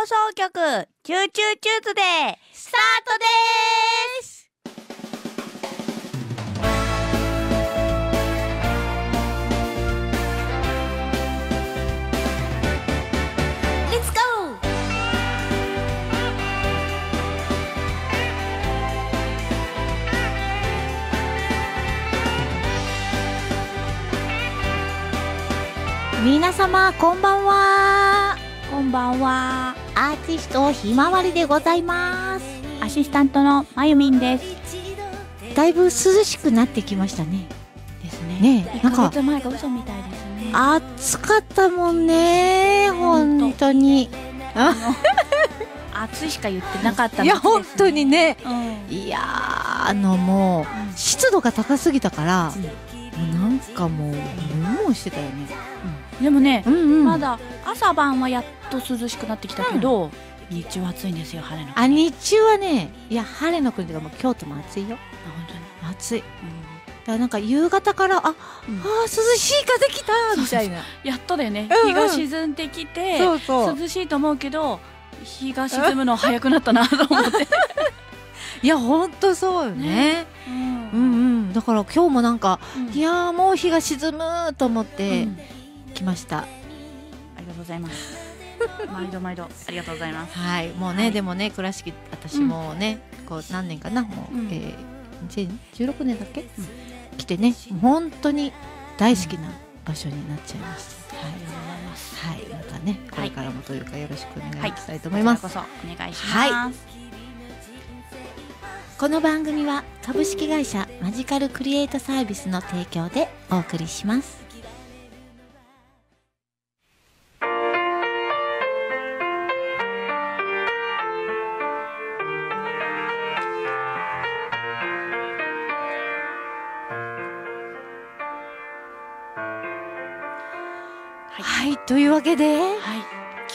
放送局、チューチューチューズデー、スタートです。レッツゴー皆様こんばんは。こんばんは。アーティストひまわりでございます。アシスタントのまゆみんです。だいぶ涼しくなってきましたね。ですね。1ねなんかヶ月前が嘘みたいですね。暑かったもんね本当に。暑いしか言ってなかったいや本当にね。うん。いやーあのもう湿度が高すぎたから、もうなんかもうムンムンしてたよねでもね、うんうん。まだ朝晩はやっと涼しくなってきたけど、日中は暑いんですよ、晴れの。あ日中はねいや晴れの国とかもう京都も暑いよ。あ本当に。暑い。だからなんか夕方からあ、うん。あー涼しい風来たみたいな。やっとだよね、うんうん。日が沈んできて、そうそう。涼しいと思うけど、日が沈むの早くなったなと思って。いやほんとそうよね。うんうんうん。だから今日もなんかうん。いやーもう日が沈むと思ってうん来ました、ありがとうございます。毎度毎度ありがとうございます。はい。もうね、はい。でもね倉敷私もね、こう何年かなもう、うん。えー、2016年だっけ、うん。来てね本当に大好きな場所になっちゃいました、ありがとうございます。はい、はい、またねこはい。れからもというかよろしくお願はいいしたいと思います、こちらこそお願いします。この番組は株式会社マジカルクリエイトサービスの提供でお送りしますわけではい。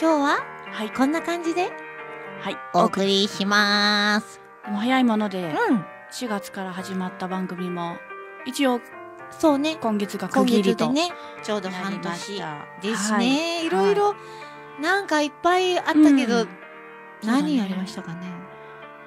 今日ははい。こんな感じではい。お送りします。でも早いものでうん。4月から始まった番組も一応そうね。今月が今区切りと月でねちょうど半年たですはい。ね、い、ろいろなんかいっぱいあったけど、うん。何やりましたかね。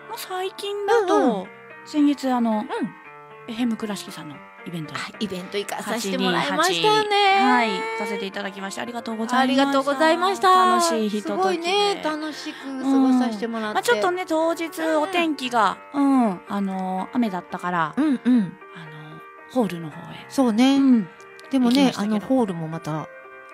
まあ最近だと、うんう先月あの、うん。エヘム倉敷さんのイベントイベント行かさせてもらいましたよね。はい行かせていただきましてありがとうございました。ありがとうございました。楽しいひとときね楽しく過ごさせてもらって、まあ、ちょっとね当日お天気が、うん。あの雨だったから、うんうん。あのホールの方へ、そうね、うん、でもねあのホールもまた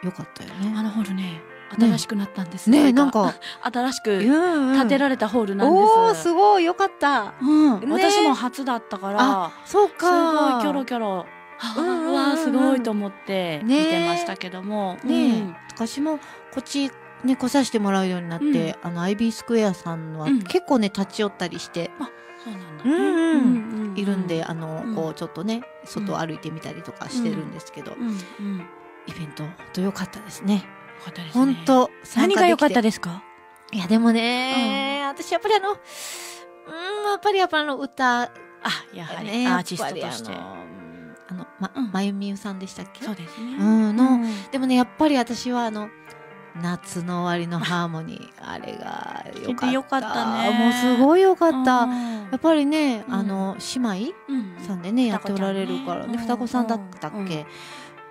良かったよね。あのホールねね新しくなったんですねなんか。新しくうんうん。建てられたホールなんです、おーすごい。良かった。うん、ね私も初だったからあそうすかごいキョロキョロ。あうんうんうん。うわーすごいと思って見ねてましたけども、ね。え、うん。私もこっちね来させてもらうようになって、あのアイビースクエアさんはうん。結構ね立ち寄ったりして。そうなんだ、うんうん。うんいるんで、あの、うん。こうちょっとね外歩いてみたりとかしてるんですけど、うん。うん、よイベント本当良かったですねかったですね。本当何が良かったでですか？いやでもね、私やっぱりあのうんやっぱりやっぱあの歌あやはり、ねアーティストとして。あのま、うん。まゆみゆさんでしたっけ？そうですね。うんのうん。でもねやっぱり私はあの夏の終わりのハーモニーあれが良かった。かったね。もうすごい良かった、うん。やっぱりね、うん。あの姉妹うん。さんでね、やっておられるからね双子さんだったっけ、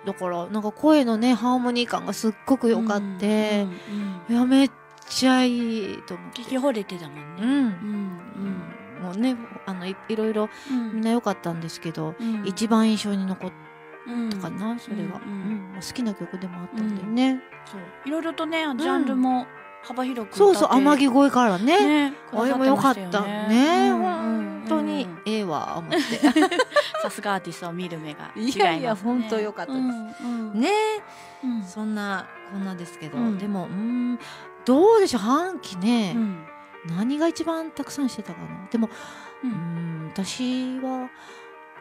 だからなんか声のねハーモニー感がすっごく良かってうん、うんいやめっちゃいいと思って。聞き惚れてたもんね。うん。うんもうねあのいいろいろうん。みんな良かったんですけど、うん。一番印象に残っうんたかな、それが、うん好きな曲でもあったんだよね、そう。いろいろとねジャンルも幅広くそうそう天城城声からね。ねあれも良かった。ねうん本当にうん。ええわ思って。さすがアーティストを見る目が違います、ね、いやいや本当良かったです。ね。うん。そんなこんなですけど、うん。でもうんどうでしょう半期ね、うん。何が一番たくさんしてたかな。でもううんん私は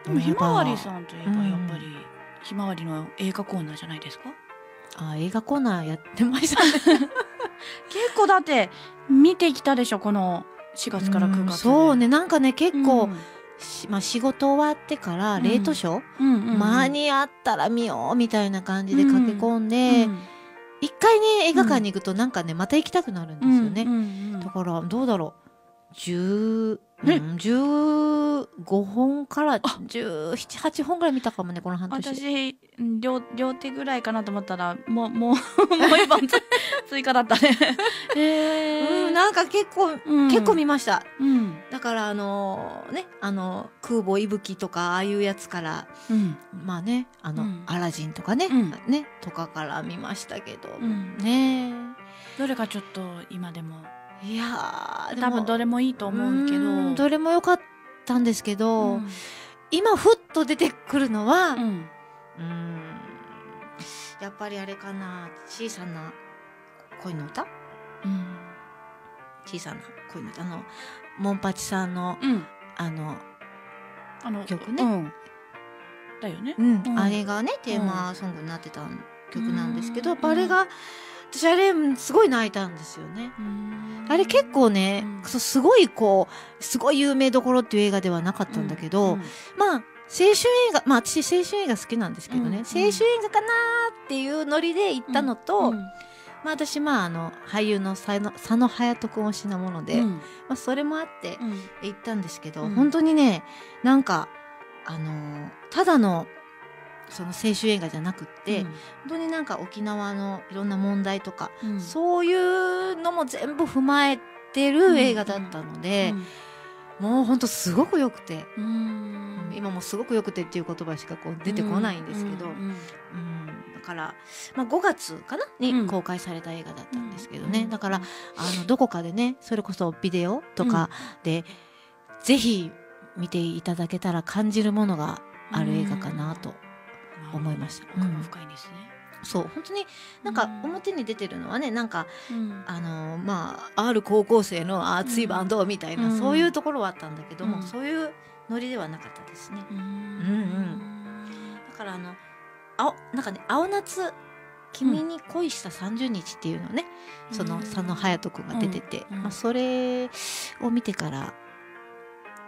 でもひまわりさんんといえばうんやっぱりひまわりの映画コーナーじゃないですか？あ映画コーナーやってましたね 結構だって見てきたでしょこの4月から9うん月で。そうねなんかね結構、まあ、仕事終わってからうん。レートショー、間に合ったら見ようみたいな感じで駆け込んで、うん。一回ね映画館に行くとなんかね、また行きたくなるんですよね、だからどうだろう。10、ねうん、15本から1718本ぐらい見たかもねこの半年。私両両手ぐらいかなと思ったら もうもうもう一本つ追加だったね。へえ、うん、なんか結構、うん。結構見ました。うん。だからあのねあの空母息吹とかああいうやつからうん。まあねあの、うん。アラジンとかね、うん。ねとかから見ましたけど、うん。ね。どれかちょっと今でも。いや多分どれもいいと思うけど。んどれも良かったんですけど、うん。今ふっと出てくるのは、うんうん。やっぱりあれかな。小さな恋の歌？うん。小さな恋の歌？あのモンパチさんのうん。あの、あの曲ね。うん。だよね。うん。うん。あれがねテーマソングになってた曲なんですけど、あれが私あれすごい泣いたんですよね。うん。あれ結構ね、うん。すごいこうすごい有名どころっていう映画ではなかったんだけど、うん。まあ青春映画まあ私青春映画好きなんですけどね、うん青春映画かなーっていうノリで行ったのと、うんまあ私まああの俳優の佐野佐野勇斗君推しなもので、うん。まあ、それもあってうん。行ったんですけど、うん。本当にねなんかあのーただのその青春映画じゃなくって、本当になんか沖縄のいろんな問題とか、うん。そういうのも全部踏まえてる映画だったので、もう本当すごく良くて、うん今もすごく良くてっていう言葉しかこう出てこないんですけど、うんうんだから、まあ、5月かなにうん。公開された映画だったんですけどね、うん。だからあのどこかでねそれこそビデオとかで、ぜひ見ていただけたら感じるものがある映画かなと、思いました。奥が深いですね。そう。本当になんか表に出てるのはねなんかうん。あのまあある高校生の熱いバンドみたいな、うん。そういうところはあったんだけども、うん。そういうノリではなかったですね。うん。うんだからあの青なんかね青夏君に恋した30日っていうのね、その佐野勇斗君が出てて、うん。うん。まあ、それを見てから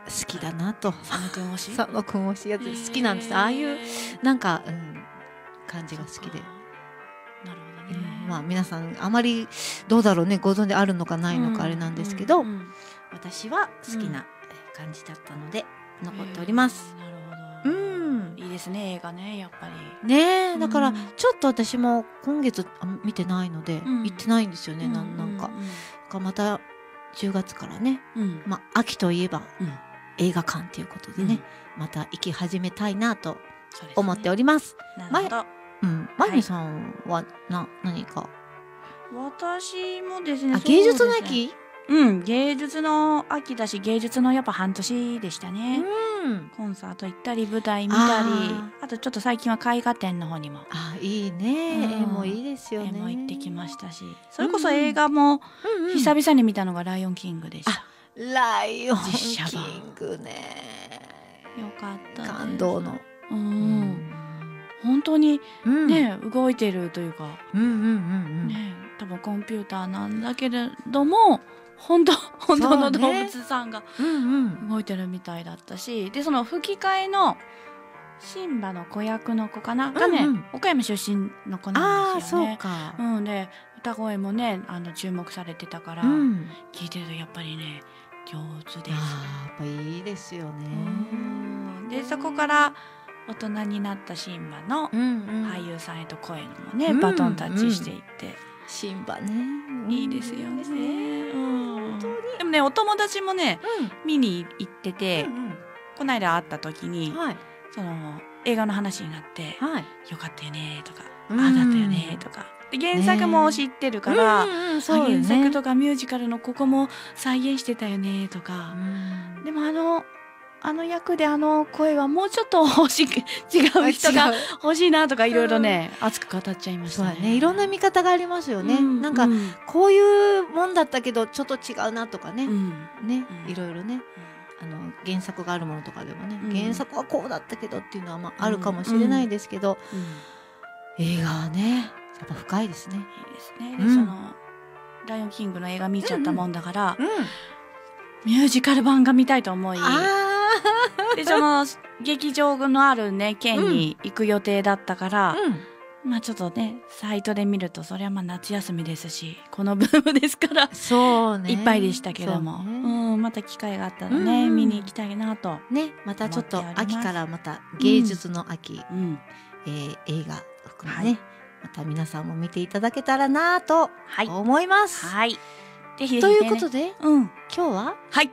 好きだなと。佐野くん推し？佐野君推しやつ好きなんです、ああいうなんか、うん、感じが好きで、なるほうどね。んまあ皆さんあまりどうだろうねご存知あるのかないのかあれなんですけど、うんうん私は好きな感じだったので残っております。うほど。ん。いいですね映画ねやっぱり。ねえだからうん。ちょっと私も今月あ見てないので、うん。行ってないんですよね、なんなんか。がまた10月からね、うん。うんまあ、秋といえばうん。映画館ということでね、また行き始めたいなと思っております。なるほど。うん、まゆみさんはな何か、私もですねあ芸術の秋うん芸術の秋だし芸術のやっぱ半年でしたね。うん。コンサート行ったり舞台見たりああとちょっと最近は絵画展の方にも。あいいね、うん。絵もいいですよね。絵も行ってきましたし。それこそ映画もうんうん。久々に見たのが「ライオンキング」でした、ライオンキングね。よかった感動の、う、うん。本当にうん。ね、動いてるというか。うんうんうんうん、ね多分コンピューターなんだけれども本当本当の動物さんがうんうん。動いてるみたいだったしでその吹き替えのシンバの子役の子かな、がねうん。うん岡山出身の子ああそなんですよね。うか、うん、で歌声もねあの注目されてたから、うん、聞いてるとやっぱりね上手です。やっぱいいですよね。うん。でそこから大人になったシンバのうんうん。俳優さんへと声のもね、うんバトンタッチしていって、シンバね。いいですよね。うん本当に？でもねお友達もねう見に行ってて、んこの間会った時に、はい。その映画の話になってはい。「よかったよね」とか「うん。ああだったよね」とか。で原作も知ってるから、うんうんうよね。原作とかミュージカルのここも再現してたよねとか。う、ん。でもあのあの役であの声はもうちょっと欲しく違う人が欲しいなとかいろいろね、熱く語っちゃいましたね。いろんな見方がありますよね。うなんかうん。こういうもんだったけどちょっと違うなとかね。うん。ねうん。いろいろね。あの原作があるものとかでもね、うん。原作はこうだったけどっていうのはまああるかもしれないですけど、うん。映画はねやっぱ深いですね。いいですね。そのライオンキングの映画見ちゃったもんだから、うん。ミュージカル版が見たいと思い、あでその劇場のあるね県に行く予定だったからあ。、うん。まあちょっとねサイトで見るとそれはまあ夏休みですしこのブームですからそうね。いっぱいでしたけども。う、そうね。んまた機会があったらね、うん見に行きたいなと、ねまたちょっと秋からまた芸術の秋、うん、えー映画含めね、はい。また皆さんも見ていただけたらなとはい。思います。はい。ぜひぜひ、ね、ということでうん。今日は？はい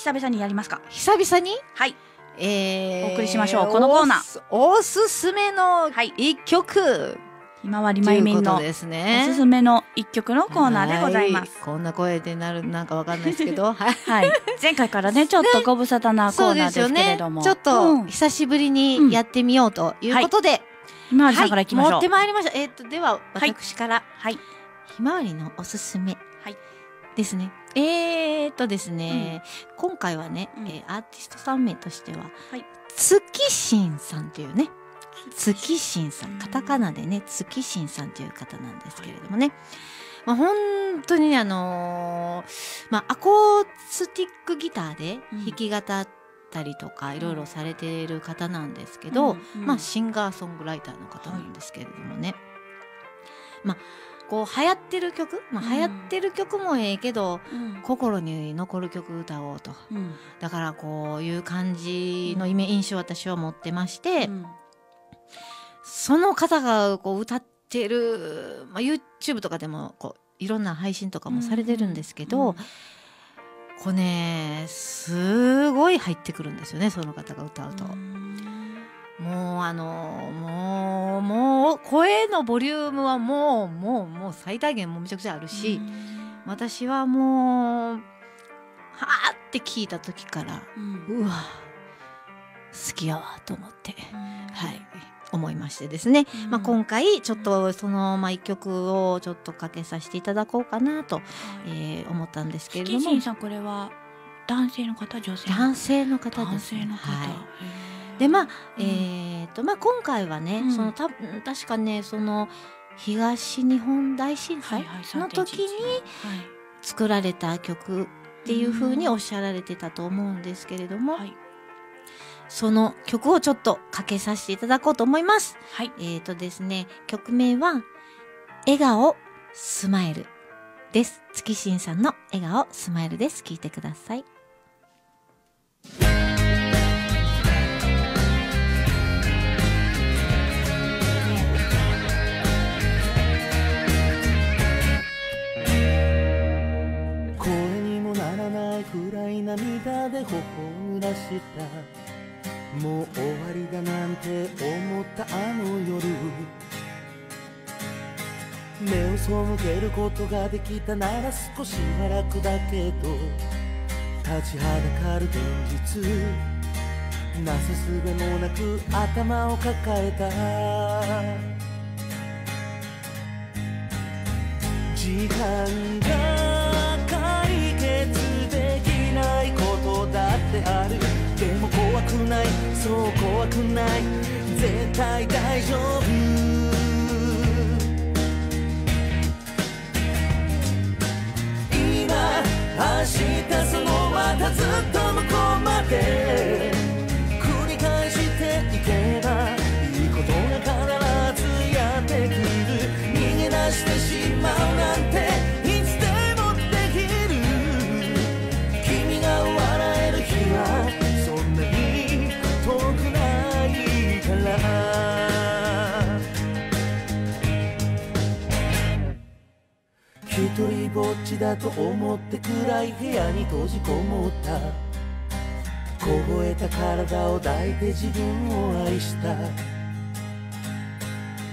久々にやりますか？久々に、はい。えーお送りしましょう。このコーナー。おすおすすめのはい。一曲ひまわりとまゆみんのいうことですおね。すすめの一曲のコーナーでございます。はこんな声でなるなんかわかんないですけど、はい。はい、前回からね ちょっとご無沙汰なコそうーナーですけれども、。ちょっうとん。久しぶりにやってみようということで、ひまわりさんからいきましょう。持ってまいりました。えっ、とでははい私から、はい。ひまわりのおすすめ。はい。ですね。えー、っとですね、今回はね、うん。えーアーティストさん名としては、はい。月新さんというね、月新さうん。ん、カタカナでね、月新さんという方なんですけれどもね、まあ、本当にね、あのーまあ、アコースティックギターでうん。弾き語ったりとか、いろいろされている方なんですけど、うんうん。まあ、シンガーソングライターの方なんですけれどもね、まあ、こう流行ってる曲、まあ、うん。流行ってる曲もええけど、うん。心に残る曲歌おうと。うん。だからこういう感じのイメ印象を私は持ってまして、うん。その方がこう歌ってる、まあ、YouTube とかでもこういろんな配信とかもされてるんですけど、うん。こうねすごい入ってくるんですよねその方が歌うと。もうあのもうもう声のボリュームはもうもうもう最大限もうめちゃくちゃあるし、私はもうはーって聞いた時からうん。うわ好きやわと思って、うん。はい思いましてですね、うん。まあ、今回ちょっとその、まあ、一曲をちょっとかけさせていただこうかなと、えー思ったんですけれども。これは男性の方女性の方？男性の方男ですね。はいでまあ、うんえーとまあ、今回はね、うんそのた確かねその東日本大震災の時に3.11はい作られた曲っていう風におっしゃられてたと思うんですけれども、はいその曲をちょっとかけさせていただこうと思います。はいえーとですね、曲名は、笑顔スマイルです。月新さんの笑顔スマイルです。聴いてください。した。もう終わりだなんて思ったあの夜。目を背けることができたなら少しは楽だけど。立ちはだかる現実。なすすべもなく頭を抱えた。時間が解決できないことだってある。ない。そう怖くない。絶対大丈夫。今明日そのまたずっと向こうまで。ちだと思って暗い部屋に閉じこもった。凍えた体を抱いて自分を愛した。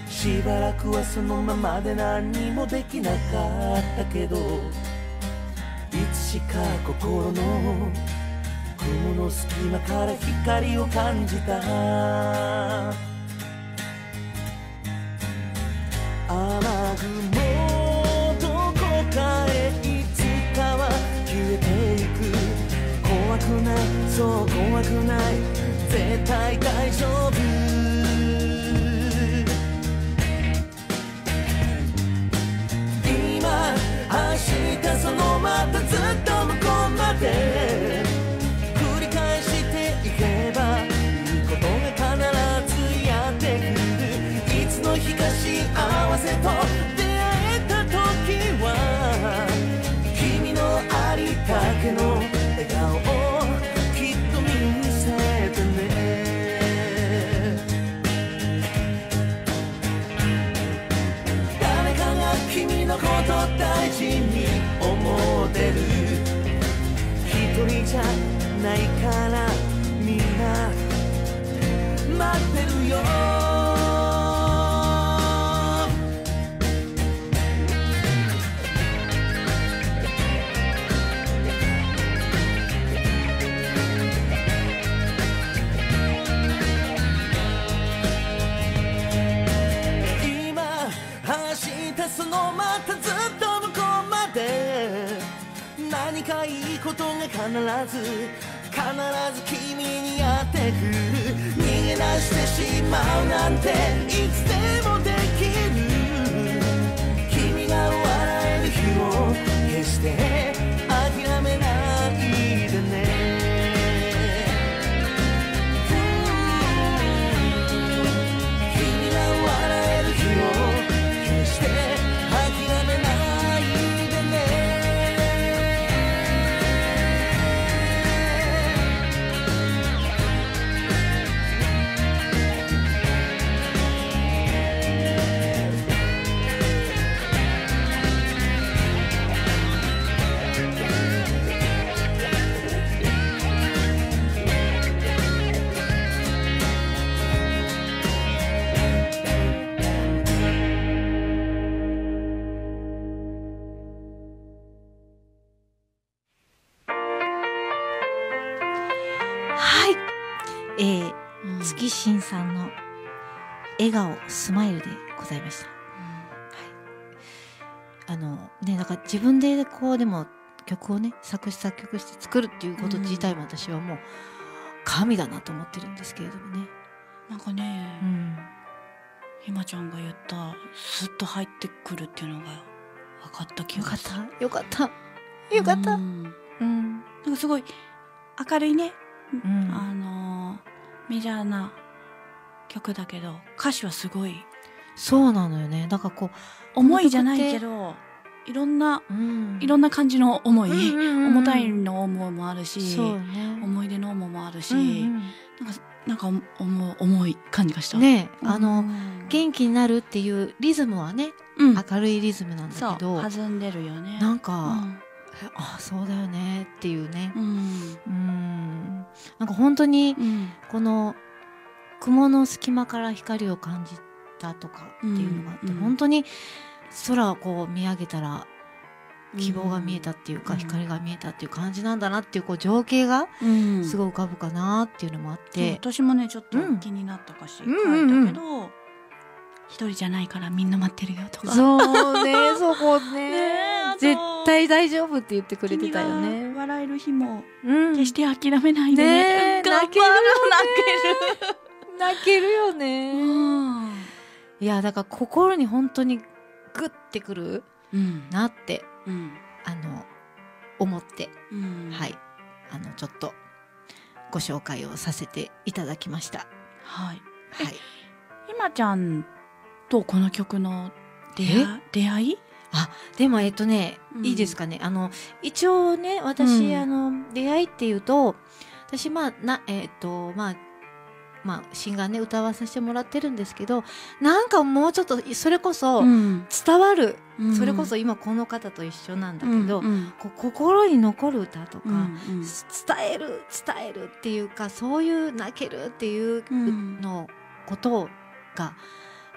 しばらくはそのままで何にもできなかったけどいつしか心の雲の隙間から光を感じた。雨雲そう怖くない。絶対大丈夫。かいことが必ず必ず君にやってくる。逃げ出してしまうなんていつでもできる。君が笑える日を消して。ざいました。あのねだから自分でこうでも曲をね作詞作曲して作るっていうこと自体も私はもう神だなと思ってるんですけれどもね。なんかね、うん、ひまちゃんが言ったスッと入ってくるっていうのが分かった気よかっがするた。よかった。よかった。ううんん。うん。なんかすごい明るいね、うん。あのーメジャーな曲だけど歌詞はすごいそうなのよね。だからこ重いじゃないけどいろんなう、うん。いろんな感じの思い、うんうんうん。重たいの思いもあるしね。思い出の思いもあるし、うんなんか重重い感じがした。うんねうん。あの、元気になるっていうリズムはねうん、明るいリズムなんだけど弾んでるよね。なんか、うん。あそうだよねっていうね。うん。うん。なんか本当にうん。この雲の隙間から光を感じたとかっていうのがあって、うんうん本当に空をこう見上げたら希望が見えたっていうか、うん。光が見えたっていう感じなんだなっていうこう情景がうん。すごい浮かぶかなって。いうのもあって、私もねちょっとうん。気になった歌詞書うんいたけど一人じゃないからみんな待ってるよとか。そうね そこね。絶対大丈夫って言ってくれてたよ君ねが笑える日もうん。決して諦めないでね。え頑張る泣けるよ泣泣けるよけね、る。うんいやだから心に本当にグッてくるうんなってうんあの思って、うん。はい。あのちょっとご紹介をさせていただきました。はい。はい。ひまちゃんとこの曲の出会い？出会い？でもえっとね、うん。いいですかね。あの一応ね私、うん。あの出会いっていうと私まあなえっとまあまあシンガーね歌わさせてもらってるんですけどなんかもうちょっとそれこそん。伝わる、うん。それこそ今この方と一緒なんだけど、うん心に残る歌とか、うんうん。伝える伝えるっていうかそういう泣けるっていううんのことが、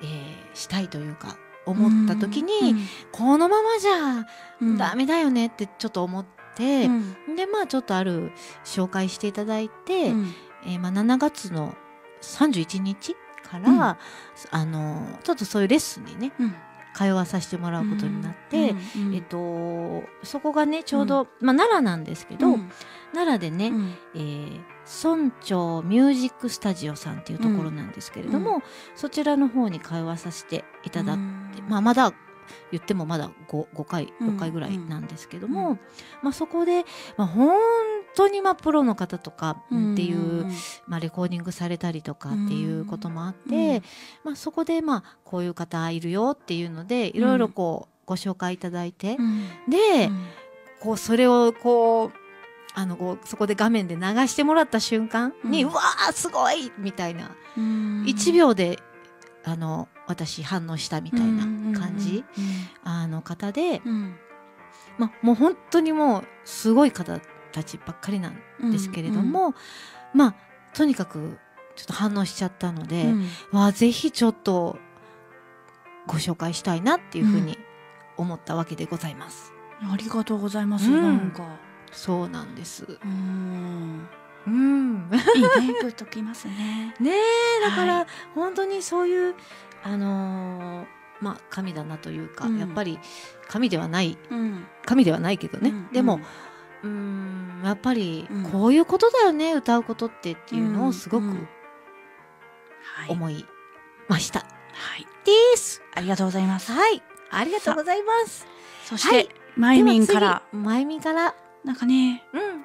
えーしたいというか思った時に、このままじゃうん。ダメだよねってちょっと思って、うん。でまあちょっとある紹介していただいて、うん。えーまあ、7月の31日から、うん。あのちょっとそういうレッスンにねうん。通わさせてもらうことになって、うんうんえっと、そこがねちょうど、まあ、奈良なんですけど、うん。奈良でね、うん。えー村長ミュージックスタジオさんっていうところなんですけれども、うそちらの方に通わさせていただいて、うん。まあ、まだ言ってもまだ 5, 5回うん6回ぐらいなんですけども、うんまあ、そこで、まあ、本当にまあプロの方とかっていう、んまあ、レコーディングされたりとかっていうこともあって、うん。まあ、そこでまあこういう方いるよっていうのでいろいろこうご紹介いただいて、うん。で、うん。こうそれをこうあのこうそこで画面で流してもらった瞬間に、ううんわーすごいみたいな、うん。1秒であの私反応したみたいな感じ、あの方で、うんうん。まあ、もう本当にもうすごい方たちばっかりなんうんですけれども、まあとにかくちょっと反応しちゃったので、うん。わあぜひちょっとご紹介したいなっていうふうに思ったわけでございます。ありがとうございます、うん。なんか。そうなんです。うん。うん。いいねグッときますね。ねえだから、は本当にそういうあのーまあ神だなというか、うん。やっぱり神ではないうん。神ではないけどね、うん。でも、うーんやっぱりうん。こういうことだよね、歌うことってっていうのをすごく思いました。はい。です。ありがとうございます。はい、ありがとうございます。そして、はい。マイミンから。マイミンから、なんかねうん、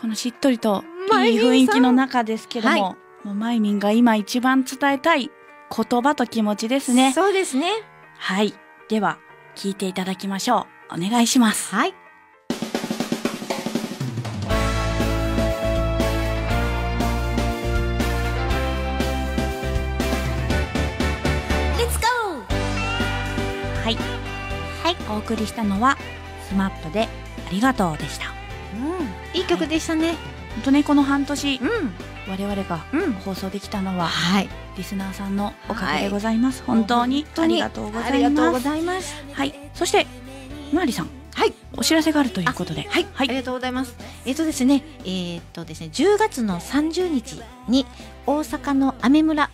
このしっとりといい雰囲気の中ですけども,、はもうマイミンが今一番伝えたい言葉と気持ちですね。そうですね。はい。では聞いていただきましょう。お願いします。はい。はいはいお送りしたのはスマップでありがとうでした。うん、いい曲でしたね。本当ねこの半年うん、我々がうん、放送できたのははい。リスナーさんのおかげでございます、本当にありがとうござありがとうごいますざいます。はい。そしてまわりさん。はい。お知らせがあるということで。はい、はありがとうございます。えっ、とですね、えーっとですね、10月の30日に大阪のアメ村、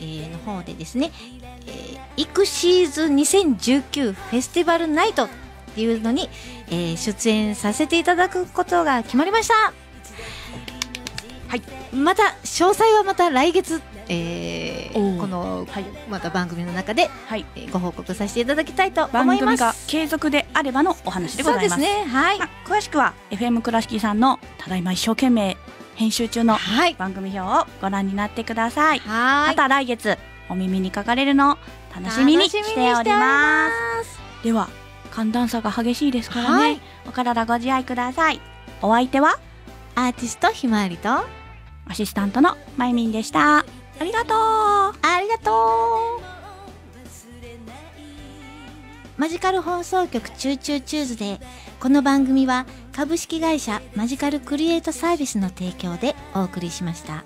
えーの方でですね、えー、イクシーズ2019フェスティバルナイトっていうのに、えー出演させていただくことが決まりました。はい、また詳細はまた来月、えーこの、はい。また番組の中で、はい。えーご報告させていただきたいと思いま番組がす。継続であればのお話でございます。そうですね、はい、あ詳しくは FM 倉敷さんのただいま一生懸命編集中のはい、番組表をご覧になってください。はい。また来月お耳にかかれるの。を楽しみにしております。では寒暖差が激しいですからね、はい。お体ご自愛ください。お相手は？アーティストひまわりと。あアシスタントのまゆみんでした。ありがとう。りがとう。マジカル放送局チューチュー Tuesdayこの番組は株式会社マジカルクリエイトサービスの提供でお送りしました。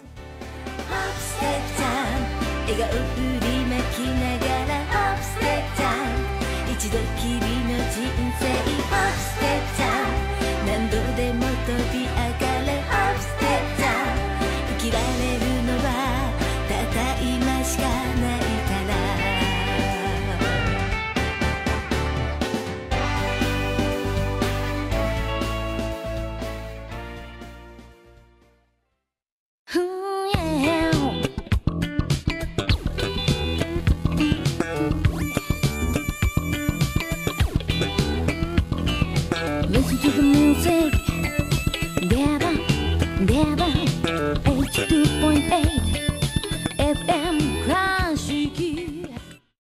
笑顔振りまきながらホップステップちゃん一度きりの人生。